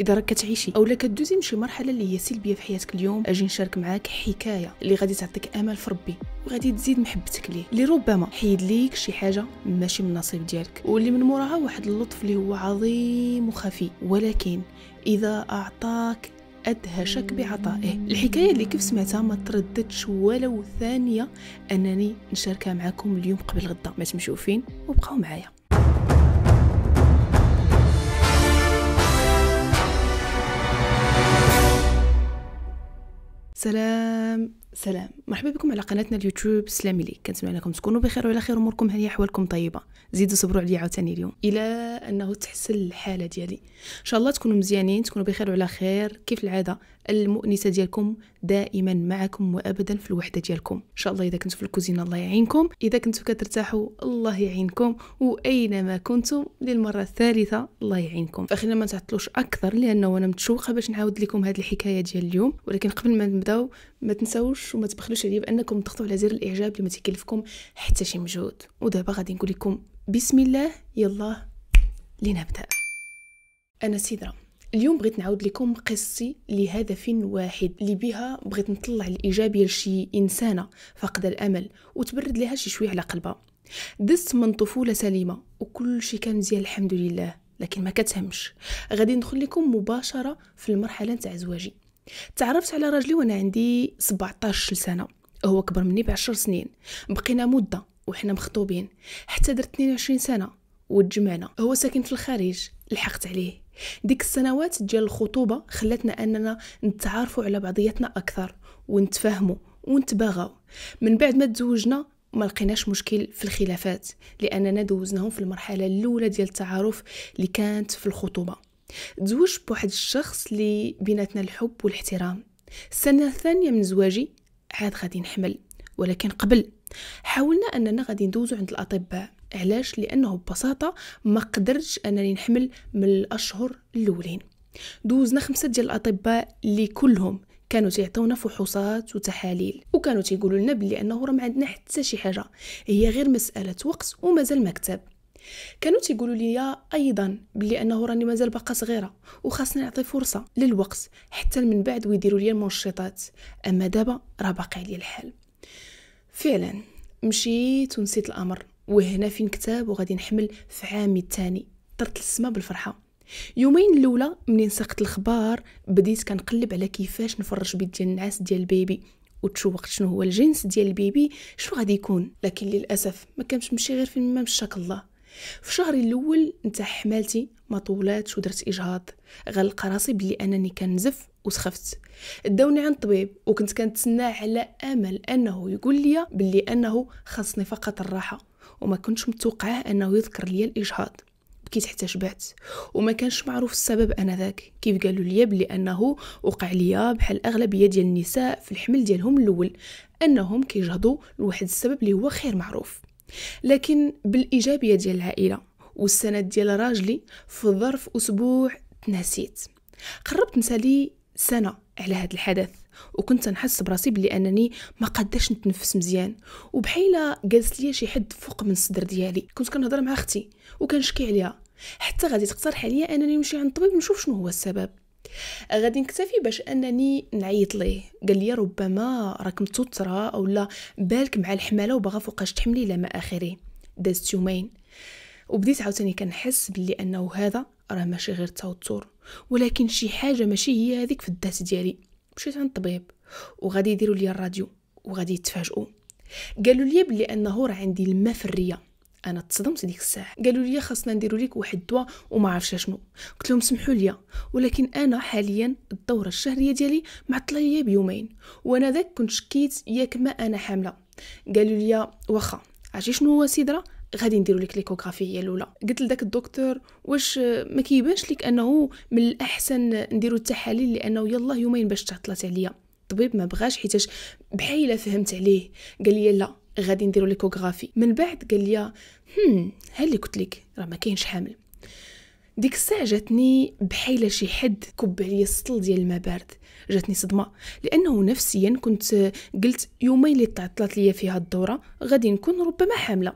إذا راك كتعيشي اولا كدوزي من شي مرحله اللي هي سلبية في حياتك اليوم. أجي نشارك معاك حكاية اللي غادي تعطيك امل في ربي وغادي تزيد محبتك ليه. اللي ربما حيد ليك شي حاجة ماشي من النصيب ديالك واللي من موراها واحد اللطف اللي هو عظيم وخفي. ولكن إذا أعطاك أدهشك بعطائه. الحكاية اللي كيف سمعتها ما ترددش ولو ثانية أنني نشاركها معكم اليوم قبل غدا. ما تمشيو فين وبقاو معايا. سلام. سلام. مرحبا بكم على قناتنا اليوتيوب سلامي لي كنتمنى أنكم تكونوا بخير وعلى خير أموركم هانيه احوالكم طيبة. زيدوا صبروا عليا عاوتاني اليوم. إلى أنه تحسن الحالة ديالي. إن شاء الله تكونوا مزيانين تكونوا بخير وعلى خير. كيف العادة؟ المؤنسة ديالكم دائما معكم وابدا في الوحدة ديالكم. إن شاء الله إذا كنتوا في الكوزينة الله يعينكم. إذا كنتوا كترتاحوا الله يعينكم. وأينما كنتم للمرة الثالثة الله يعينكم. فخلينا ما نتعطلوش أكثر لأنه أنا متشوقة باش نعاود لكم هذه الحكاية ديال اليوم. ولكن قبل ما نبداو ما تنساوش وما تبخلوش عليا بأنكم تضغطوا على زر الإعجاب اللي ما تكلفكم حتى شي مجهود. ودابا غادي نقول لكم بسم الله يلا لنبدأ. أنا سيدرا اليوم بغيت نعاود لكم قصتي لهدف واحد اللي بها بغيت نطلع الايجابيه لشي إنسانة فقد الأمل وتبرد لها شي شوية على قلبها. دزت من طفولة سليمة وكل شي كان مزيان الحمد لله لكن ما كتهمش. غادي ندخل لكم مباشرة في المرحلة نتاع زواجي. تعرفت على راجلي وأنا عندي 17 سنة. هو كبر مني بعشر سنين. بقينا مدة وحنا مخطوبين. حتى درت 22 سنة وتجمعنا. هو ساكن في الخارج. لحقت عليه. ديك السنوات ديال الخطوبة خلاتنا أننا نتعارفوا على بعضياتنا أكثر ونتفاهموا ونتباغاو. من بعد ما تزوجنا ما لقيناش مشكل في الخلافات لأننا دوزناهم في المرحلة الأولى ديال التعارف اللي كانت في الخطوبة. تزوجت بواحد الشخص اللي بيناتنا الحب والاحترام. السنة الثانية من زواجي عاد غادي نحمل ولكن قبل. حاولنا أننا غادي ندوزو عند الأطباء. علاش؟ لأنه ببساطة ما قدرتش أنني نحمل من الأشهر الأولين. دوزنا خمسة ديال الأطباء اللي كلهم كانوا تيعطيونا فحوصات وتحاليل وكانوا تيقولوا لنا بلي أنه راه ما عندنا حتى شي حاجة. هي غير مسألة وقت ومازال مكتب. كانوا تيقولوا لي أيضا بلي أنه راني مازال باقا صغيرة وخاصني نعطي فرصة للوقت حتى من بعد ويديروا لي المنشطات. أما دابا راه باقي عليا الحال. فعلا مشيت ونسيت الأمر وهنا فين كتاب وغادي نحمل في عامي الثاني. طرت للسما بالفرحة. يومين الأولى منين سقت الخبار بديت كنقلب على كيفاش نفرش بيت ديال النعاس ديال ال bébé. وتشوقت شنو هو الجنس ديال ال bébé شنو غادي يكون. لكن للأسف ما كانش مشي غير فين ما مشاك الله. في شهري الأول نتاع حمالتي ما طولاتش ودرت إجهاض غلق راسي بلي أنني كنزف وسخفت. داوني عند الطبيب وكنت كنتسنى على أمل أنه يقول لي بلي أنه خاصني فقط الراحة وما كنتش متوقعة أنه يذكر لي الإجهاض. بكيت حتى شبعت وما كانش معروف السبب آنذاك. كيف قالوا لي بلي أنه وقع ليا بحال أغلبية ديال النساء في الحمل ديالهم الأول أنهم كيجهضوا لواحد السبب اللي هو خير معروف. لكن بالإيجابية ديال العائلة والسند ديال راجلي في ظرف أسبوع تناسيت قربت نسالي سنة على هذا الحدث وكنت نحس براسي بلي أنني ما قاداش نتنفس مزيان وبحيلة جالس ليا شي حد فوق من الصدر ديالي. كنت كنهضر مع أختي وكنشكي عليها. حتى غادي تقترح عليا أنني نمشي عند الطبيب نشوف شنو هو السبب. غادي نكتفي باش أنني نعيط ليه. قال لي ربما راك متوترة أو لا بالك مع الحمالة وباغا فوقاش تحملي لا ما آخره. دازت يومين وبديت عاوتاني كنحس بلي أنه هذا راه ماشي غير توتر ولكن شي حاجة ماشي هي هذيك في الذات ديالي. مشيت عند الطبيب وغادي يديروا لي الراديو وغادي يتفاجئوا. قالوا لي بلي أنه راه عندي الماء في الرية. أنا تصدمت ديك الساعة. قالوا لي خاصنا نديروا لك واحد الدواء وما عرفش شنو. قلت لهم سمحوا لي ولكن أنا حاليا الدورة الشهرية ديالي معطلة ليا بيومين وأنا ذاك كنت شكيت ياك ما أنا حاملة. قالوا لي واخا عرفتي شنو هو سيدرا غادي نديروا لك l'échographie هي الأولى. قلت لذاك الدكتور واش ما كيبانش لك أنه من الأحسن نديروا التحاليل لأنه يلا يومين باش تعطلات عليا. الطبيب ما بغاش حيتاش بحال يلا فهمت عليه. قال لي لا غادي نديروا l'échographie. من بعد قال لي هم ها اللي قلت لك راه ما كاينش حامل؟ ديك الساعة جاتني بحيلة شي حد كب عليا السطل ديال الماء بارد جاتني صدمة. لأنه نفسيا كنت قلت يومين اللي تعطلات ليا فيها الدورة غادي نكون ربما حاملة.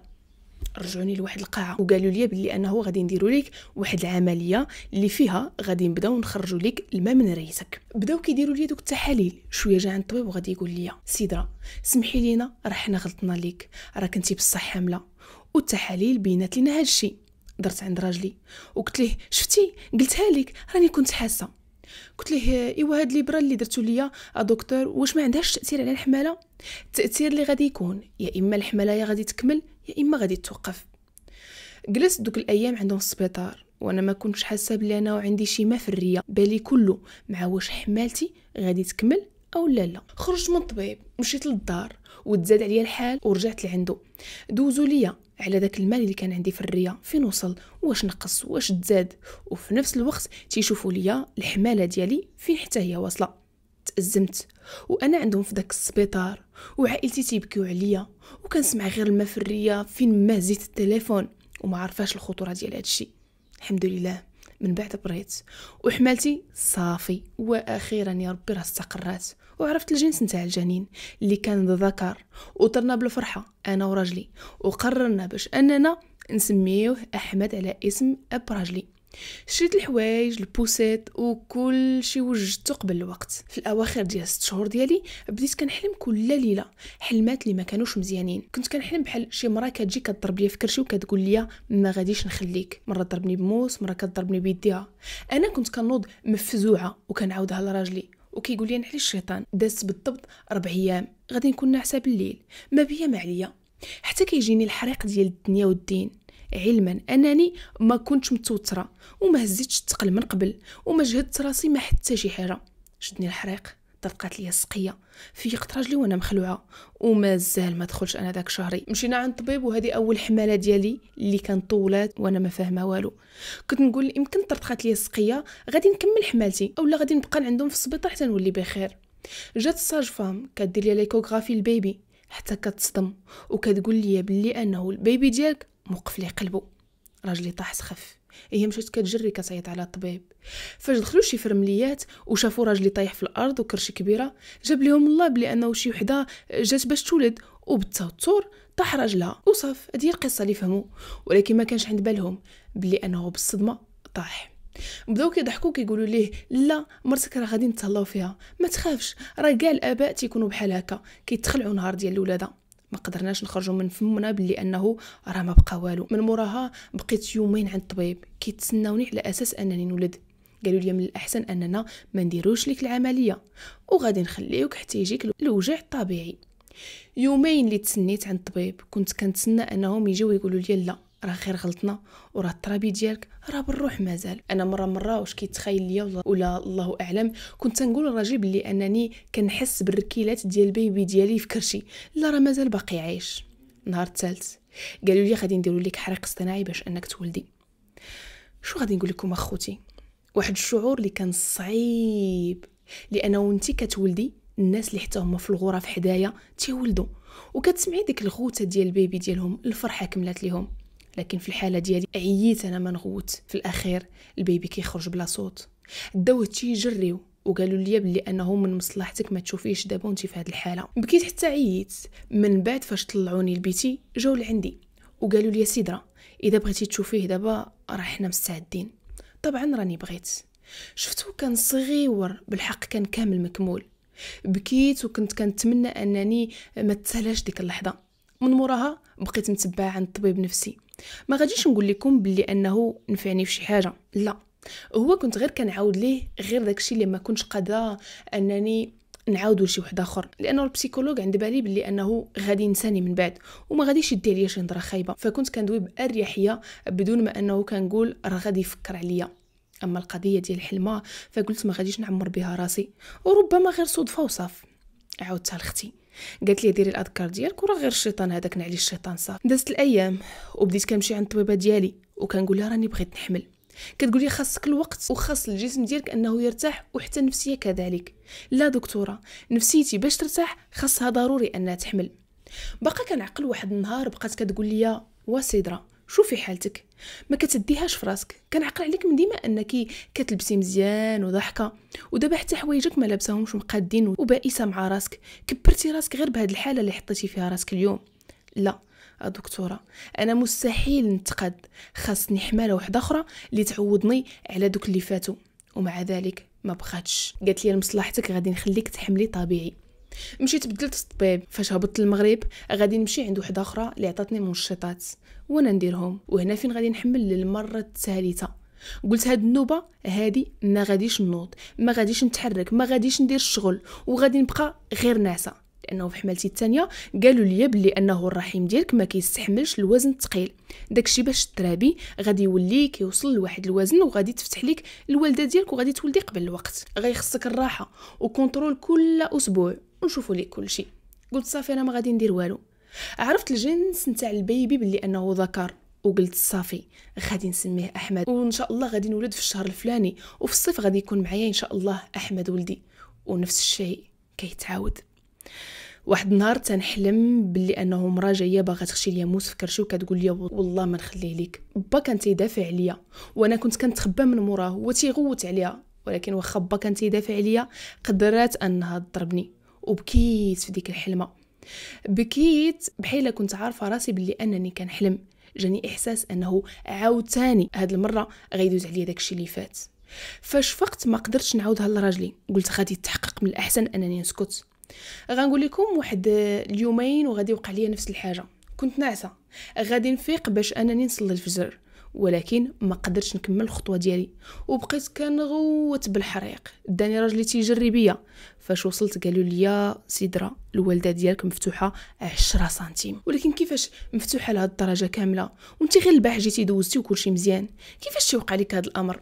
رجعوني لواحد القاعة. وقالوا لي بلي أنه غادي نديروا لك واحد العملية اللي فيها غادي نبداو نخرجوا لك الماء من ريتك بداو كيديروا لي دوك التحاليل. شوية جا عند الطبيب وغادي يقول لي سيدرا سمحي لينا راه حنا غلطنا ليك. راه كنتي بصح حاملة. والتحاليل بينات لنا هذا الشيء درت عند راجلي. وقلت ليه شفتي؟ قلتها لك راني كنت حاسة. قلت ليه إيوا هاد ليبرا اللي درتو ليا دكتور واش ما عندهاش تأثير على الحمالة؟ التأثير اللي غادي يكون يا إما الحمالة يا غادي تكمل يا إما غادي توقف. جلست دوك الأيام عندهم السبيطار وأنا ما كنتش حاسة بلي أنا عندي شي ما في الريه بالي كله مع واش حمالتي غادي تكمل أو لا لا. خرجت من الطبيب مشيت للدار وتزاد عليا الحال ورجعت لعندو. دوزو ليا على داك الما اللي كان عندي في الريه فين وصل؟ واش نقص؟ واش تزاد؟ وفي نفس الوقت تيشوفوا ليا الحمالة ديالي فين حتى هي واصلة. تأزمت. وأنا عندهم في داك السبيطار. وعائلتي تيبكيو عليا وكنسمع غير الماء في الريه فين ما هزيت التليفون وما عرفاش الخطورة ديال هادشي. الحمد لله من بعد بريت. وحمالتي صافي. وأخيرا يا ربي راه استقرات. وعرفت الجنس نتاع الجنين اللي كان ذكر. وطرنا بالفرحة أنا وراجلي. وقررنا باش أننا نسميوه أحمد على اسم اب راجلي شريت الحوايج ال poussette وكل شي وجدته قبل الوقت. في الأواخر ديال ست شهور ديالي بديت كنحلم كل ليلة حلمات اللي ما كانوش مزيانين. كنت كنحلم بحال شي مرا كتجي كضرب لي في كرشي وكتقول لي ما غاديش نخليك. مرة ضربني بموس مرة كضربني بيديها. أنا كنت كنوض مفزوعة وكنعاودها لراجلي وكيقول لي نحلي الشيطان دازت بالضبط ربع أيام. غادي نكون ناعسه بالليل. ما بيا ما عليا. حتى كيجيني الحريق ديال الدنيا والدين. علما. انني ما كنتش متوترة وما هزيتش الثقل من قبل وما جهدت راسي ما حتى شي حاجة. شدني الحريق طرقات ليا السقيه فيقت راجلي وأنا مخلوعة ومازال ما دخلش أنا داك شهري. مشينا عند الطبيب وهذه أول حمالة ديالي اللي كانت طولات وأنا ما فاهمة والو. كنت نقول يمكن طرقات ليا السقيه غادي نكمل حمالتي اولا غادي نبقى عندهم في السبيطار حتى نولي بخير. جات ال sage-femme كدير لي l'échographie ال bébé حتى كتصدم وكتقول لي بلي أنه ال bébé ديالك موقف لي قلبو راجلي طاح سخف. هي مشات كتجري كتعيط على الطبيب. فاش دخلوا شي فرمليات وشافوا راجلي طايح في الأرض وكرشي كبيرة جاب لهم الله بلي انه شي وحدة جات باش تولد. وبالتوتر طاح راجلها. وصاف. هذه القصة اللي فهموا. ولكن ما كانش عند بالهم بلي أنه بالصدمة طاح. بداو كيضحكوا كيقولوا ليه لا مرتك راه غادي نتهلاو فيها. ما تخافش راه كاع الاباء تيكونوا بحال هكا. كيتخلعوا نهار ديال الولادة. قدرناش نخرجوا من فمنا بلي أنه راه ما بقى والو. من موراها بقيت يومين عند الطبيب كيتسناوني على أساس أنني نولد. قالوا لي من الأحسن أننا ما نديروش لك العملية وغادي نخليوك حتى يجيك الوجع الطبيعي. يومين اللي تسنيت عند الطبيب كنت كنتسنى أنهم يجيو يقولوا لي لا. راه غير غلطنا وراه الترابي ديالك راه بالروح مازال. أنا مرة مرة واش كيتخيل ليا ولا الله أعلم كنت نقول للراجل بلي أنني كنحس بالركيلات ديال ال bébé ديالي في كرشي. لا راه مازال باقي عايش. نهار الثالث. قالوا لي غادي نديروا لك حريق اصطناعي باش أنك تولدي. شو غادي نقول لكم أخوتي؟ واحد الشعور اللي كان صعيب. لأنه وانت كتولدي الناس اللي حتى هما في الغرف حدايا تيولدوا. وكتسمعي ديك الغوتة ديال ال bébé ديالهم الفرحة كملات ليهم. لكن في الحالة ديالي عييت أنا ما نغوت. في الأخير ال bébé كيخرج بلا صوت. داو تيجريو وقالوا لي بلي أنه من مصلحتك ما تشوفيش دابا وانت في هذه الحالة. بكيت حتى عييت. من بعد فاش طلعوني لبيتي جاو لعندي وقالوا لي سيدرا إذا بغيتي تشوفيه دابا راه حنا مستعدين. طبعا راني بغيت. شفتو كان صغيور بالحق كان كامل مكمول. بكيت وكنت كنتمنى أنني ما ديك اللحظة. من موراها بقيت متبعة عند طبيب نفسي. ما غاديش نقول لكم بلي أنه نفعني في شي حاجة. لا هو كنت غير كنعاود ليه غير داكشي اللي ما كنتش قادرة أنني نعاودو لشي واحد آخر. لأنه البسيكولوج عند بالي بلي أنه غادي ينساني من بعد وما غاديش يدي عليا شي نظرة خايبة. فكنت كندوي بأريحية بدون ما أنه كنقول راه غادي يفكر عليا. أما القضية ديال الحلمة فقلت ما غاديش نعمر بها راسي. وربما غير صدفة وصاف. عاودتها لختي قالت لي ديري الأذكار ديالك وراه غير الشيطان هذاك نعلي الشيطان صافي. دازت الأيام وبديت كنمشي عند الطبيبة ديالي وكنقول لها راني بغيت نحمل. كتقول لي خاصك الوقت وخاص الجسم ديالك أنه يرتاح وحتى النفسيه كذلك. لا دكتورة نفسيتي باش ترتاح خاصها ضروري أنها تحمل. باقا كنعقل واحد النهار بقات كتقول لي واسيدرا شوفي حالتك. ما كتديهاش في راسك. كنعقل عليك من ديما أنك كتلبسي مزيان وضحكة ودابا حتى حوايجك ما لابساهمش مقادين وبائسة مع راسك. كبرتي راسك غير بهاد الحالة اللي حطيتي فيها راسك اليوم. لا دكتورة أنا مستحيل نتقد خاصني حمالة واحدة أخرى اللي تعوضني على دوك اللي فاتوا. ومع ذلك ما بغاتش. قالت لي لمصلحتك غادي نخليك تحملي طبيعي. مشيت بدلت الطبيب فاش هبطت للمغرب غادي نمشي عند وحدة أخرى اللي عطاتني منشطات وأنا نديرهم. وهنا فين غادي نحمل للمرة الثالثة. قلت هاد النوبة هادي ما غاديش نوض ما غاديش نتحرك ما غاديش ندير الشغل وغادي نبقى غير ناعسه لأنه في حملتي الثانية قالوا لي بلي أنه الرحم ديالك ما كيستحملش الوزن الثقيل. داكشي باش ترابي غادي يولي كيوصل لواحد الوزن وغادي تفتح لك الوالدة ديالك وغادي تولدي قبل الوقت. غيخصك الراحة و contrôle كل أسبوع. ونشوفوا لك كل شيء. قلت صافي أنا ما غادي ندير والو. عرفت الجنس نتاع ال bébé بلي أنه ذكر وقلت صافي غادي نسميه أحمد. وإن شاء الله غادي نولد في الشهر الفلاني وفي الصيف غادي يكون معايا إن شاء الله أحمد ولدي. ونفس الشيء كيتعاود. واحد النهار تنحلم باللي أنه مرا جاية باغا تخشي ليا موس في كرشي وكتقول لي والله ما نخليه ليك. با كان تيدافع عليا وأنا كنت كنتخبى من موراه هو تيغوت عليا ولكن واخا با كان تيدافع عليا قدرات أنها تضربني. وبكيت في ديك الحلمة. بكيت بحال كنت عارفة راسي باللي أنني كنحلم جاني إحساس أنه عاوتاني هاد المرة غيدوز عليا داكشي اللي فات. فاش فقت ما قدرتش نعاودها لراجلي قلت غادي تحقق من الأحسن أنني نسكت. غنقول لكم واحد اليومين وغادي يوقع لي نفس الحاجة. كنت ناعسه غادي نفيق باش أنني نصلي الفجر. ولكن ما قدرتش نكمل الخطوة ديالي. وبقيت كنغوت بالحريق. داني راجلي تيجري بيا. فاش وصلت قالوا لي سيدرا الوالدة ديالك مفتوحة 10 سنتيم. ولكن كيفاش مفتوحة لهاد الدرجة كاملة؟ وانت غير البارح جيتي دوزتي وكلشي مزيان. كيفاش توقع لك هاد الأمر؟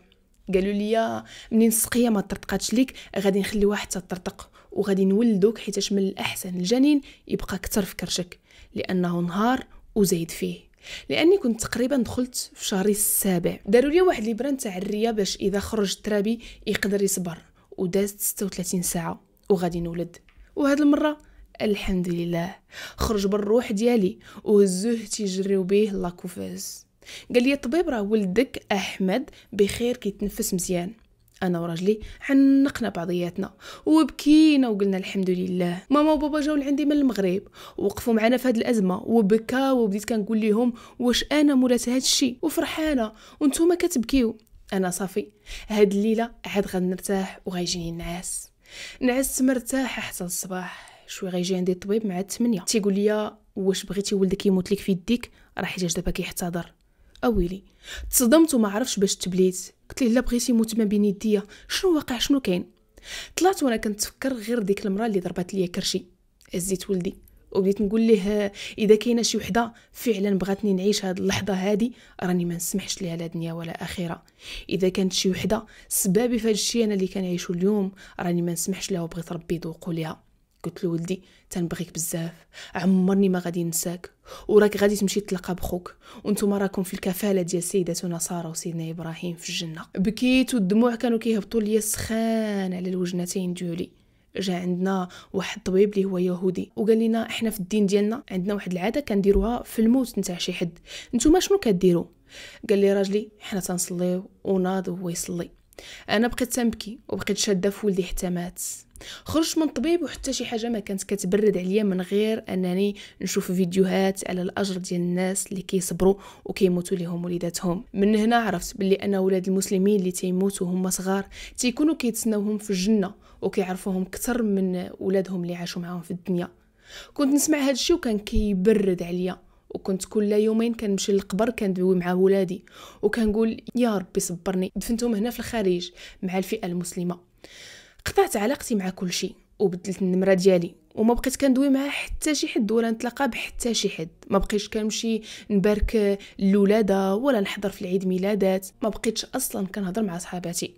قالوا لي منين السقية ما طرطقاتش ليك غادي نخليوها حتى تطرطق. وغادي نولدوك حيتاش من الأحسن الجنين يبقى أكثر في كرشك لأنه نهار وزايد فيه. لأني كنت تقريبا دخلت في شهري السابع. داروا لي واحد ليبرات تاع الريه باش إذا خرج ترابي يقدر يصبر ودازت 36 ساعة وغادي نولد. وهاد المرة الحمد لله خرج بالروح ديالي وهزوه تيجريو به la couveuse. قال لي الطبيب راه ولدك أحمد بخير كيتنفس مزيان. أنا وراجلي حنقنا بعضياتنا وبكينا وقلنا الحمد لله. ماما وبابا جاو لعندي من المغرب وقفوا معنا في هذه الأزمة. وبكا وبديت كنقول لهم واش أنا مولات هذا الشيء وفرحانة. وأنتم كتبكيو. أنا صافي هاد الليلة عاد غنرتاح وغيجيني النعاس نعست مرتاحه حتى الصباح شوي غيجي عندي الطبيب مع الثمانية تيقول لي واش بغيتي ولدك يموت لك في يديك راه حيتاش دابا كيحتضر. أويلي. تصدمت وما عرفتش باش تبليت. قلت ليه لا بغيتي يموت ما بين يديا. شنو واقع؟ شنو كاين؟ طلعت وأنا كنتفكر غير ديك المرأة اللي ضربات ليا كرشي. هزيت ولدي. وبديت نقول ليه إذا كاينة شي وحدة فعلا بغاتني نعيش هاد اللحظة هادي راني ما نسمحش ليها لا دنيا ولا آخرة. إذا كانت شي وحدة سبابي في هاد الشيء أنا اللي كنعيشو اليوم راني ما نسمحش لها وبغيت ربي يذوقوا ليها. قلت له ولدي تنبغيك بزاف. عمرني ما غادي نساك وراك غادي تمشي تلقى بخوك. وأنتم راكم في الكفالة ديال سيدتنا سارة وسيدنا إبراهيم في الجنة. بكيت والدموع كانوا كيهبطوا ليا سخان على الوجنتين ديالي. جا عندنا واحد الطبيب اللي هو يهودي. وقال لنا إحنا في الدين ديالنا عندنا واحد العادة كنديروها في الموت نتاع شي حد. نتوما شنو كديروا؟ قال لي راجلي حنا تنصليو وناض وهو يصلي. أنا بقيت تنبكي وبقيت شادة في ولدي حتى مات. خرجت من طبيب وحتى شي حاجة ما كانت كتبرد عليا من غير أنني نشوف فيديوهات على الأجر ديال الناس اللي كيصبروا وكيموتوا ليهم وليداتهم. من هنا عرفت باللي أنا ولاد المسلمين اللي تيموتوا هما صغار تيكونوا كيتسناوهم في الجنة وكيعرفوهم أكثر من ولادهم اللي عاشوا معاهم في الدنيا. كنت نسمع هذا الشيء وكان كيبرد عليا وكنت كل يومين كنمشي للقبر كندوي مع ولادي وكنقول يا ربي صبرني. دفنتهم هنا في الخارج مع الفئة المسلمة. قطعت علاقتي مع كل شيء وبدلت النمرة ديالي وما بقيت كندوي مع حتى شي حد ولا نتلاقى بحتى شي حد. ما بقيتش كنمشي نبارك الولاده ولا نحضر في العيد ميلادات. ما بقيتش أصلا كنهضر مع صحاباتي.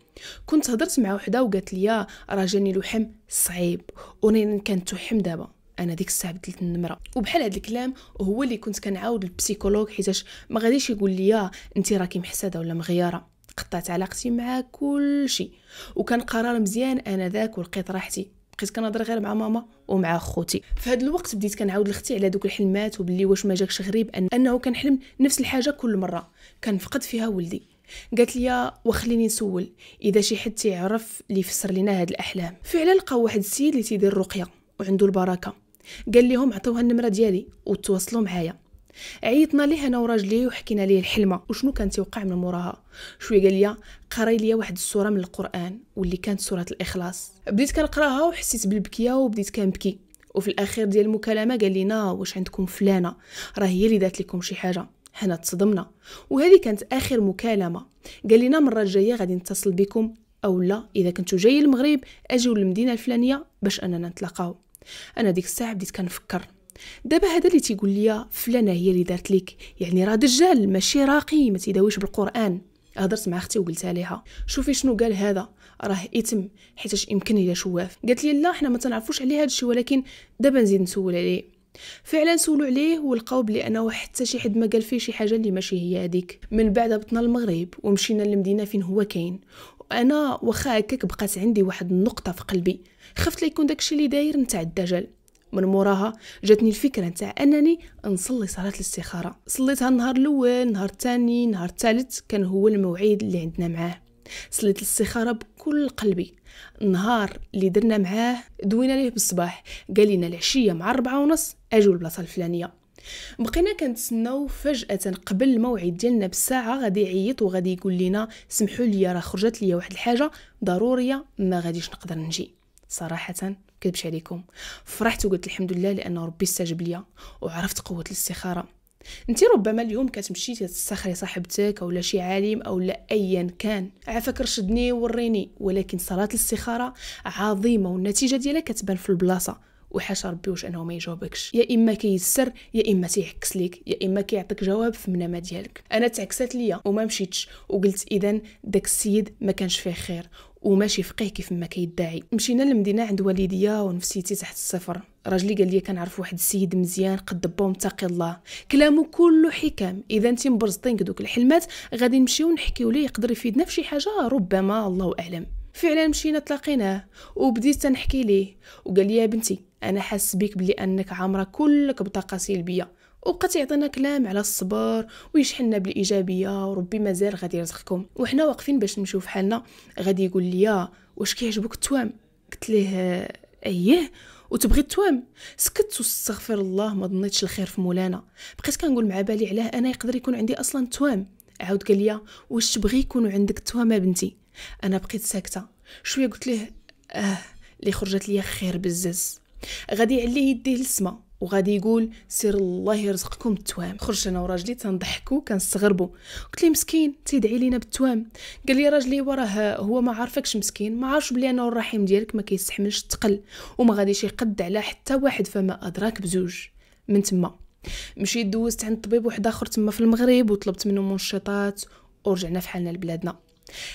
كنت هضرت مع وحدة وقالت لي راه جاني لحم صعيب وراني كنتوحم دابا. أنا ديك الساعة بدلت النمرة. وبحال هذا الكلام هو اللي كنت كنعاود لل psychologue حيتاش ما غاديش يقول لي انت راكي محسدة ولا مغيرة. قطعت علاقتي مع كل شيء وكان قرار مزيان أنا ذاك ولقيت راحتي. بقيت كنهضر غير مع ماما ومع خوتي. في هذا الوقت بديت كنعاود لختي على دوك الحلمات وبلي واش ما جاكش غريب أن أنه كنحلم نفس الحاجة كل مرة. كنفقد فيها ولدي. قالت لي وخليني نسول. إذا شي حد تيعرف اللي يفسر لنا هاد الأحلام. فعلا لقى واحد السيد اللي تيدير الرقية وعنده البركة. قال لهم عطيوها النمرة ديالي وتواصلوا معايا. عيطنا ليه أنا وراجلي وحكينا ليه الحلمة؟ وشنو كان تيوقع من موراها؟ شوية قال لي قراي لي واحد السورة من القرآن واللي كانت سورة الإخلاص. بديت كنقراها وحسيت بالبكية وبديت كنبكي. وفي الأخير ديال المكالمة قال لنا واش عندكم فلانة؟ راه هي اللي دات لكم شي حاجة. حنا تصدمنا. وهذه كانت آخر مكالمة. قال لنا المره الجاية غادي نتصل بكم. أو لا إذا كنتو جاي المغرب أجيو للمدينة الفلانية باش أننا نتلاقاو. أنا ديك الساعة بديت كنفكر. دابا هذا اللي تيقول لي فلانة هي اللي دارت لك يعني راه دجال ماشي راقي ما تيداويش بالقرآن. هضرت مع أختي وقلتها ليها شوفي شنو قال هذا راه إثم حيتاش يمكن إلى شواف. قالت لي لا حنا ما تنعرفوش عليه هذا الشيء ولكن دابا نزيد نسول عليه. فعلا سولوا عليه ولقاو بلي أنه حتى شي حد ما قال فيه شي حاجة اللي ماشي هي هذيك من بعد هبطنا المغرب ومشينا للمدينة فين هو كاين. وأنا واخا هكاك بقات عندي واحد النقطة في قلبي. خفت لا يكون داكشي اللي داير نتاع الدجل من موراها جاتني الفكرة نتاع أنني نصلي صلاة الاستخارة. صليتها النهار الأول النهار الثاني النهار الثالث كان هو الموعد اللي عندنا معاه. صليت الاستخارة بكل قلبي. النهار اللي درنا معاه دوينا ليه بالصباح. قال لنا العشية مع أربعة ونص أجوا البلاصة الفلانية. بقينا كنتسناو فجأة قبل الموعد ديالنا بالساعة غادي يعيط وغادي يقول لنا سمحوا لي راه خرجت لي واحد الحاجة ضرورية ما غاديش نقدر نجي. صراحة كذبش عليكم. فرحت وقلت الحمد لله لأنه ربي استجب ليا وعرفت قوة الاستخارة. انت ربما اليوم كتمشي تستخري صاحبتك أو شي عالم أو لا ايا كان. عافاك رشدني وريني. ولكن صلاة الاستخارة عظيمة والنتيجة ديالها كتبان في البلاصة. وحاشا ربي واش أنه ما يجاوبكش. يا إما كيسر يا إما تيعكس ليك. يا إما كيعطيك جواب في منامة ديالك. أنا تعكست ليا وما مشيتش. وقلت اذا داك السيد ما كانش فيه خير. وماشي فقيه كيف ما كيدعي. مشينا للمدينة عند والديا ونفسيتي تحت الصفر. راجلي قال لي كنعرف واحد السيد مزيان قد با ومتقي الله. كلامه كله حكم. إذا انت مبرزطين دوك الحلمات غادي نمشيو نحكيو ليه يقدر يفيدنا في شي حاجة؟ ربما الله أعلم. فعلا مشينا تلاقيناه وبديت تنحكي ليه. وقال لي يا بنتي أنا حاس بك بلي أنك عامرة كلك بطاقة سلبية. وبقى تيعطينا كلام على الصبر ويشحننا بالإيجابية. وربي مازال غادي يرزقكم. وحنا واقفين باش نمشيو في حالنا. غادي يقول لي واش كيعجبك التوام؟ قلت ليه اييه وتبغي التوام؟ سكت واستغفر الله ما ظنيتش الخير في مولانا. بقيت كنقول مع بالي علاه أنا يقدر يكون عندي أصلا توام. عاود قال لي واش تبغي يكونوا عندك توام بنتي؟ أنا بقيت ساكتة. شوية قلت ليه آه. اللي خرجت لي خير بزاف غادي يعلي يديه للسما. وغادي يقول سير الله يرزقكم التوام خرجت أنا وراجلي تنضحكوا كنستغربوا قلت لي مسكين؟ تيدعي لينا بالتوام قال لي راجلي وراه هو ما عارفكش مسكين ما عارفش بلي أنا الرحيم ديالك ما كيستحملش الثقل وما غاديش يقد على حتى واحد فما أدراك بزوج. من تما. مشيت دوزت عند طبيب واحد آخر تما في المغرب وطلبت منه منشطات ورجعنا في حالنا لبلادنا.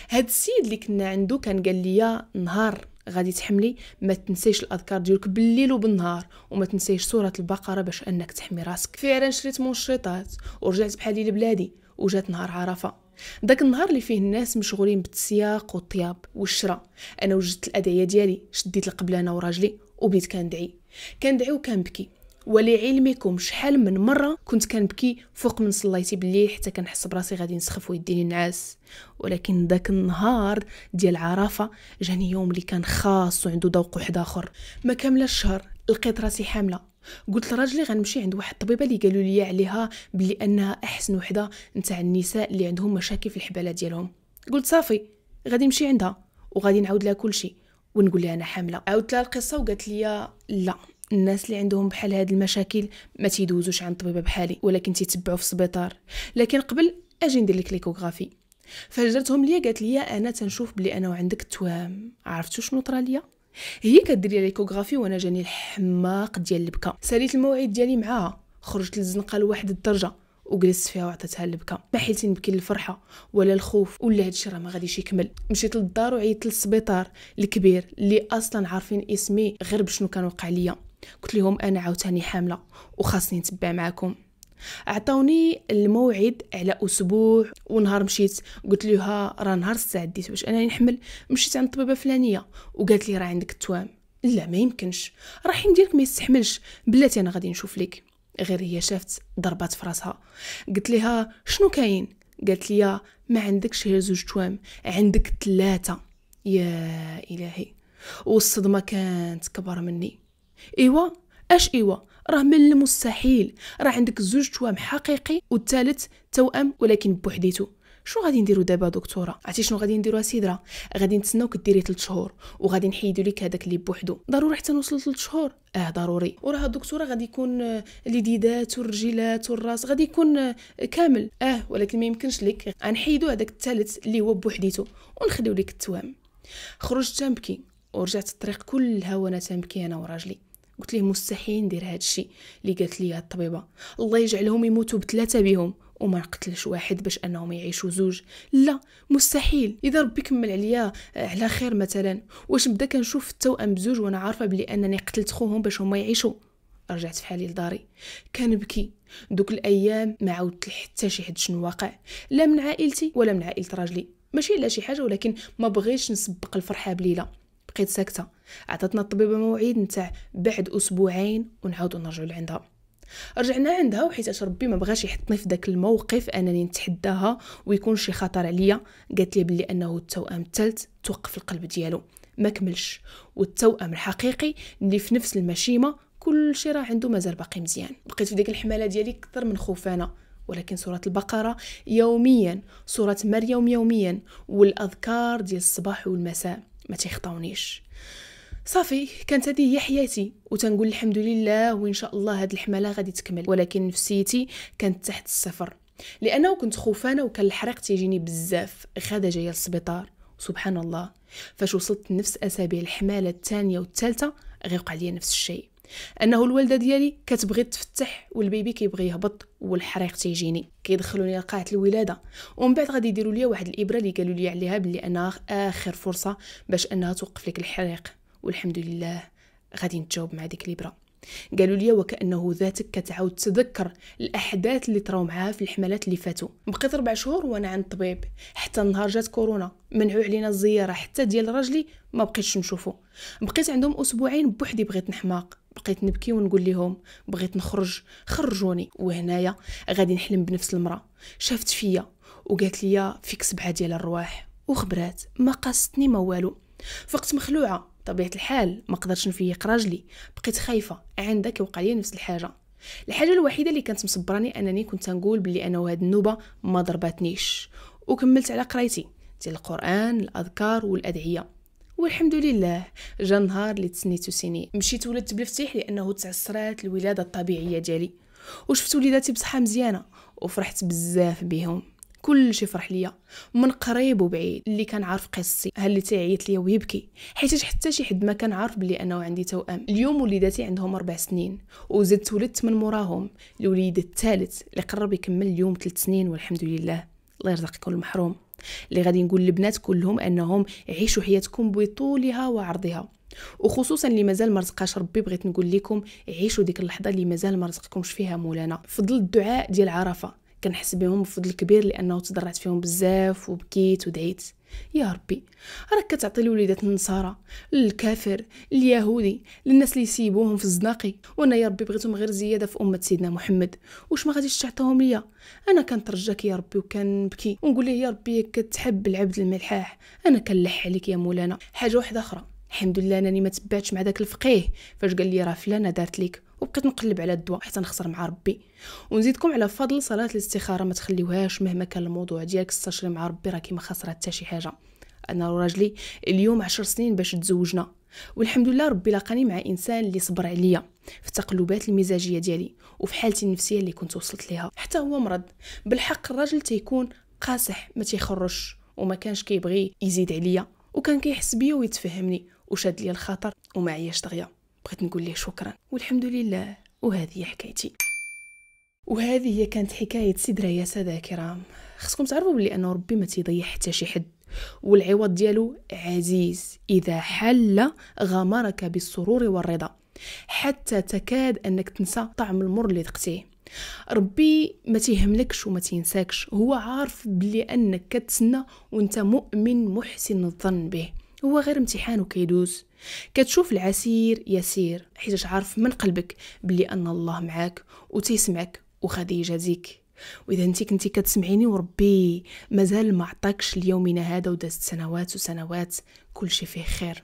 هاد السيد اللي كنا عنده كان قال لي نهار غادي تحملي ما تنسيش الأذكار ديالك بالليل وبالنهار وما تنسيش سوره البقرة باش أنك تحمي راسك. فعلا شريت منشطات ورجعت بحالي لبلادي وجات نهار عرفة. داك النهار اللي فيه الناس مشغولين بالتسياق والطياب والشراء. أنا وجدت الأدعية ديالي شديت القبله أنا وراجلي وبديت كندعي كندعي وكنبكي ولعلمكم شحال من مرة كنت كنبكي فوق من صليتي بالليل حتى كنحس براسي غادي نسخف ويديني نعاس. ولكن داك النهار ديال عرفة جاني يوم اللي كان خاص وعنده ذوق واحد آخر. ما كامله الشهر لقيت راسي حاملة. قلت لراجلي غنمشي عند واحد الطبيبة اللي قالوا لي عليها بلي أنها أحسن وحدة نتاع النساء اللي عندهم مشاكل في الحبالة ديالهم. قلت صافي غادي نمشي عندها وغادي نعاود لها كلشي ونقول لها أنا حاملة. عاودت لها القصة وقالت لي لا. الناس اللي عندهم بحال هاد المشاكل ما تيدوزوش عند طبيبة بحالي ولكن تيتبعوا في السبيطار. لكن قبل أجي ندير لك l'échographie. فاش دارتهم ليا قالت لي أنا تنشوف بلي أنه عندك توام. عرفتوا شنو طرا ليا؟ هي كدير لي l'échographie وأنا جاني الحماق ديال البكا. ساليت الموعد ديالي معاها. خرجت للزنقة لواحد الدرجة وجلست فيها وعطيتها البكا ما حيلتي نبكي للفرحة ولا الخوف ولا هادشي راه ما غاديش يكمل. مشيت للدار وعيطت للسبيطار الكبير اللي أصلا عارفين اسمي غير بشنو كان وقع ليا. قلت لهم أنا عاوتاني حاملة وخاصني نتبع معكم عطاوني الموعد على أسبوع ونهار مشيت. قلت لها راه نهار استعديت باش أنا نحمل؟ مشيت عند الطبيبة فلانيه وقالت لي راه عندك التوام لا ما يمكنش. الرحم ديالك ما يستحملش. بلاتي أنا غادي نشوف لك. غير هي شافت ضربات في راسها. قلت لها شنو كاين؟ قالت لي ما عندكش غير زوج توام عندك ثلاثة يا إلهي. والصدمة كانت كبر مني. إيوا أش إيوا؟ راه من المستحيل. راه عندك زوج توام حقيقي والثالث توأم ولكن بوحديتو. شنو غادي نديرو دابا دكتورة؟ عرفتي شنو غادي نديرو اسيدرا غادي نتسناوك ديري 3 شهور وغادي نحيدو لك هذاك اللي بوحدو. ضروري حتى نوصل 3 شهور؟ آه ضروري. وراه الدكتوره غادي يكون آه، اليديدات والرجيلات والراس غادي يكون آه، كامل. آه ولكن ما يمكنش لك. غنحيدو هذاك الثالث اللي هو بوحديتو ونخليو لك التوام. خرجت تنبكي ورجعت الطريق كلها وأنا تنبكي أنا وراجلي. قلت ليه مستحيل ندير هذا الشيء؟ اللي قالت لي الطبيبة. الله يجعلهم يموتوا بثلاثة بهم. وما نقتلش واحد باش أنهم يعيشوا زوج. لا مستحيل. إذا ربي كمل عليا آه، على خير مثلا. واش نبدا كنشوف التوأم بزوج وأنا عارفة بلي أنني قتلت خوهم باش هما يعيشوا. رجعت في حالي لداري. كنبكي. دوك الأيام ما عاودت حتى شي حد شنو واقع. لا من عائلتي ولا من عائلة راجلي. ماشي على شي حاجة ولكن ما بغيتش نسبق الفرحة بليلة. بقيت ساكتة. عطاتنا الطبيبه موعد نتاع بعد أسبوعين ونعاودو نرجعو لعندها. رجعنا عندها وحيت ربي ما بغاش يحطني في داك الموقف أنني نتحداها ويكون شي خطر عليا. قالت لي بلي أنه التوأم الثالث توقف القلب ديالو. ما كملش. والتوأم الحقيقي اللي في نفس المشيمة كل شيء راه عنده مازال باقي مزيان. بقيت في ديك الحمالة ديالي أكثر من خوفانة. ولكن سورة البقرة يوميا سورة مريم يوميا والأذكار ديال الصباح والمساء. ما تيخطاونيش. صافي كانت هذه هي حياتي وتنقول الحمد لله وإن شاء الله هاد الحملة غادي تكمل. ولكن نفسيتي كانت تحت الصفر. لأنه كنت خوفانه وكان الحريق تيجيني بزاف. غادا جاية للسبيطار. سبحان الله. فاش وصلت نفس أسابيع الحماله الثانية والثالثة غيوقع لي نفس الشيء. أنه الوالدة ديالي كتبغي تفتح والبيبي كيبغي يهبط والحريق تيجيني. كيدخلوني لقاعة الولادة. ومن بعد غادي يديروا لي واحد الإبرة اللي قالوا لي عليها بلي انها آخر فرصة باش أنها توقف لك الحريق. والحمد لله غادي نتجاوب مع ديك الإبرة. قالوا لي وكأنه ذاتك كتعاود تذكر الأحداث اللي طراو معاها في الحملات اللي فاتوا. بقيت ربع شهور وأنا عند الطبيب حتى النهار جات كورونا. منعوا علينا الزيارة حتى ديال راجلي ما بقيتش نشوفو. بقيت عندهم أسبوعين بوحدي بغيت نحماق. بقيت نبكي ونقول لهم بغيت نخرج. خرجوني. وهنايا غادي نحلم بنفس المرأة. شافت فيا وقالت لي فيك سبعة ديال الرواح وخبرات. ما قاستني ما والو. فقت مخلوعة. طبيعة الحال ما قدرتش نفيق راجلي. بقيت خايفة. عندك يوقع لي نفس الحاجة. الحاجة الوحيدة اللي كانت مصبراني أنني كنت نقول بلي أنا وهاد النوبة ما ضرباتنيش. وكملت على قرايتي ديال القرآن الأذكار والأدعية. والحمد لله جا النهار اللي تسنيتو سنين مشيت ولدت بالفتيح لأنه تعسرات الولادة الطبيعية ديالي. وشفت وليداتي بصحة مزيانة. وفرحت بزاف بهم. كل شي فرح ليا من قريب وبعيد اللي كان عارف قصتي ها اللي تيعيط ليا ويبكي. حيت حتى شي حد ما كان عارف بلي أنا عندي توأم. اليوم وليداتي عندهم أربع سنين وزدت ولدت من موراهم. الوليد الثالث اللي قرب يكمل اليوم ثلاث سنين والحمد لله الله يرزقكم المحروم. اللي غادي نقول للبنات كلهم أنهم عيشوا حياتكم بطولها وعرضها. وخصوصا اللي مازال ما رزقاش ربي بغيت نقول لكم عيشوا ديك اللحظة اللي مازال ما رزقكمش فيها مولانا. فضل الدعاء ديال عرفة. كنحس بهم بفضل كبير لأنه تضرعت فيهم بزاف وبكيت ودعيت. يا ربي راك كتعطي لوليدات النصارى للكافر اليهودي للناس اللي يسيبوهم في الزناقي. وأنا يا ربي بغيتهم غير زيادة في أمة سيدنا محمد. واش ما غاديش تعطيهم ليا؟ أنا كنترجاك يا ربي وكنبكي. ونقول ليه يا ربي كتحب العبد الملحاح أنا كنلح عليك يا مولانا. حاجة واحدة أخرى. الحمد لله أنني ما تبعتش مع داك الفقيه. فاش قال لي راه فلانة دارت ليك. وبقيت نقلب على الدواء حتى نخسر مع ربي. ونزيدكم على فضل صلاة الاستخارة ما تخليوهاش مهما كان الموضوع ديالك استشري مع ربي راه ما خسرت حتى شي حاجة. أنا وراجلي اليوم عشر سنين باش تزوجنا. والحمد لله ربي لاقاني مع إنسان اللي صبر عليا في التقلبات المزاجية ديالي وفي حالتي النفسية اللي كنت وصلت ليها. حتى هو مرض. بالحق الراجل تيكون قاصح ما تيخرجش وما كانش كيبغي يزيد عليا. وكان كيحس بيا ويتفهمني وشاد لي الخاطر وما عياش دغيا. بغيت نقول ليه شكرا والحمد لله وهذه هي حكايتي. وهذه هي كانت حكاية سيد يا ساده كرام خصكم تعرفوا بلي أنه ربي ما تيضيع حتى شي حد والعوض ديالو عزيز. إذا حل غمرك بالسرور والرضا حتى تكاد أنك تنسى طعم المر اللي ذقتيه. ربي ما تيهملكش وما تينساكش هو عارف بلي أنك كتسنى وأنت مؤمن محسن الظن به. هو غير امتحان وكيدوز. كتشوف العسير يسير حيت عارف من قلبك بلي أن الله معاك وتيسمعك وغادي يجازيك واذا انت كنتي كتسمعيني وربي مازال ما عطاكش اليومنا هذا ودازت سنوات وسنوات كل شيء فيه خير.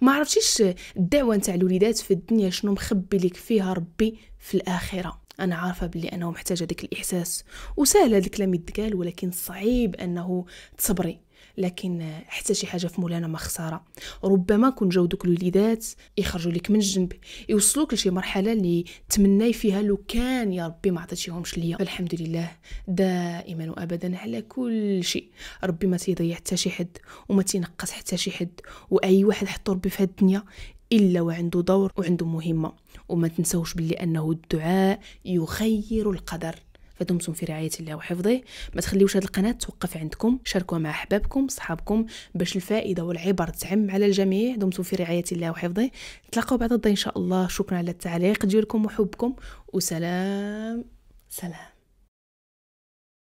ما عرفتيش الدعوة نتاع الوليدات في الدنيا شنو مخبي لك فيها ربي في الآخرة. أنا عارفة بلي أنه محتاجة داك الإحساس وسهل هذا الكلام يتقال ولكن صعيب أنه تصبري. لكن حتى شي حاجة في مولانا ما خسارة. ربما كون جاو دوك الوليدات يخرجوا لك من الجنب يوصلوك لشي مرحلة اللي تمناي فيها لو كان يا ربي ما عطيتيهمش ليا. فالحمد لله دائما وابدا على كل شيء. ربي ما تيضيع حتى شي حد وما تينقص حتى شي حد وأي واحد حط ربي في هاد الدنيا إلا وعنده دور وعنده مهمة. وما تنسوش باللي أنه الدعاء يغير القدر. فدمتم في رعاية الله وحفظه. ما تخليوش هذه القناة توقف عندكم. شاركوها مع أحبابكم صحابكم باش الفائدة والعبر تعم على الجميع. دمتم في رعاية الله وحفظه. نتلاقاو بعد الضي إن شاء الله. شكرا على التعليق. ديالكم وحبكم. وسلام. سلام.